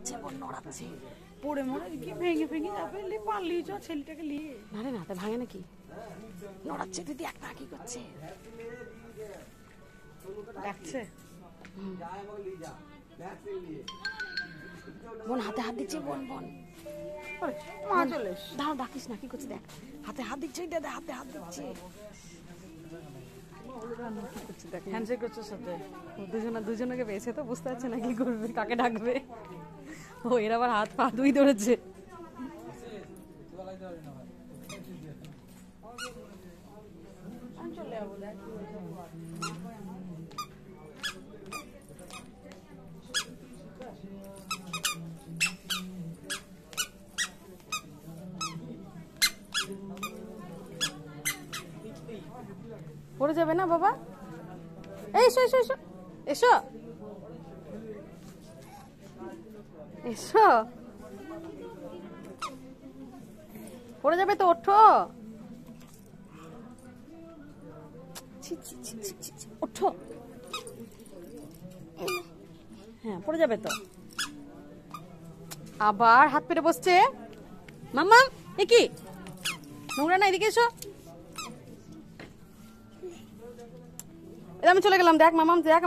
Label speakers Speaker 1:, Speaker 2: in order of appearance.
Speaker 1: নড়াচ্ছে বোন নড়াচ্ছে
Speaker 2: পড়ে মরে কি ভেঙে ভেঙে যাবে লে পারলি চ ছেলেটাকে নিয়ে।
Speaker 1: না রে না তা ভাঙে নাকি? নড়াচ্ছে দিদি এক না কি করছে?
Speaker 2: ডাকছে।
Speaker 1: বোন হাতে হাত দিচ্ছে বোন বোন।
Speaker 2: মা চলে
Speaker 1: দাঁড়া ডাকিস না কি করছে দেখ। হাতে হাত দিচ্ছে দাদা হাতে হাত দিচ্ছে।
Speaker 2: হ্যান্ডশেক করছে সাথে।
Speaker 3: দুজনা দুজনকে পেয়েছে তো বুঝতে পারছে না কি করবে কাকে ডাকবে। ও, এর আবার হাত পা দুই ধরেছে। পড়ে যাবে না বাবা? এই এসো এসো এসো। এসো। এসো। পড়ে যাবে তো, ওঠো। ওঠো। হ্যাঁ পড়ে যাবে তো। আবার হাত পেতে বসছে। মাম্মাম এ কি? নোংরা না, এদিকে এসো। আমি চলে গেলাম, দেখ মামাম, দেখ